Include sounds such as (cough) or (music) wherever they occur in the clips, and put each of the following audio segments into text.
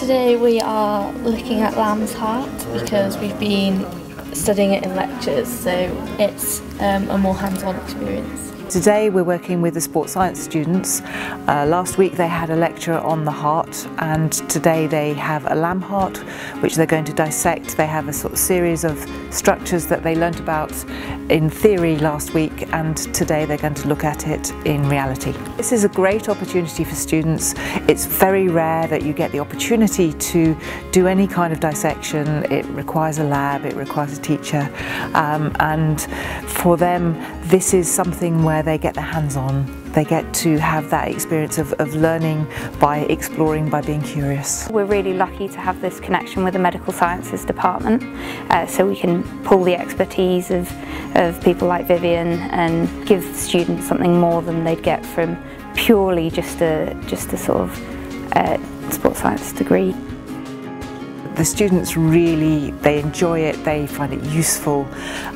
Today we are looking at lamb's heart because we've been studying it in lectures so it's um, a more hands-on experience. Today we're working with the sports science students. Uh, last week they had a lecture on the heart and today they have a lamb heart which they're going to dissect. They have a sort of series of structures that they learnt about in theory last week and today they're going to look at it in reality. This is a great opportunity for students. It's very rare that you get the opportunity to do any kind of dissection. It requires a lab, it requires a teacher um, and for them this is something where where they get their hands on. They get to have that experience of, of learning by exploring, by being curious. We're really lucky to have this connection with the Medical Sciences Department uh, so we can pull the expertise of, of people like Vivian and give students something more than they'd get from purely just a, just a sort of uh, sports science degree. The students really, they enjoy it, they find it useful.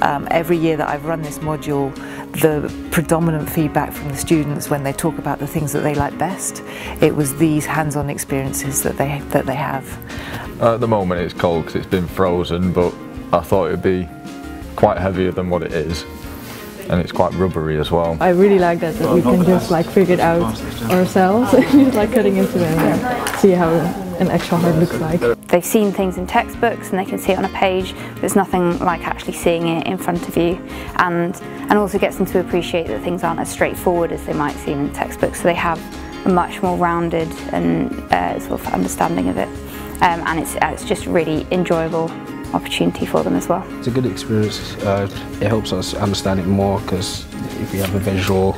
Um, every year that I've run this module, the predominant feedback from the students when they talk about the things that they like best, it was these hands-on experiences that they, that they have. At the moment it's cold because it's been frozen, but I thought it would be quite heavier than what it is and it's quite rubbery as well. I really like that, that we can just like figure it out ourselves, (laughs) like cutting into it and see how an actual heart looks like. They've seen things in textbooks and they can see it on a page. But there's nothing like actually seeing it in front of you and, and also gets them to appreciate that things aren't as straightforward as they might seem in textbooks. So they have a much more rounded and uh, sort of understanding of it. Um, and it's, uh, it's just really enjoyable opportunity for them as well. It's a good experience. Uh, it helps us understand it more because if we have a visual,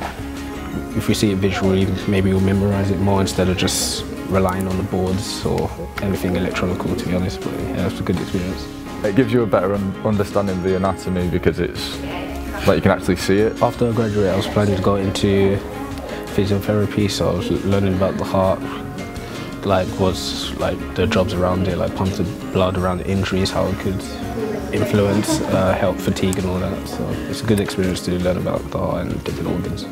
if we see it visually, maybe we'll memorize it more instead of just relying on the boards or anything electronical to be honest, but yeah, it's a good experience. It gives you a better understanding of the anatomy because it's like you can actually see it. After I graduated I was planning to go into physiotherapy so I was learning about the heart like what's like the jobs around it like pumping blood around the injuries how it could influence uh, help fatigue and all that so it's a good experience to learn about the heart and different organs.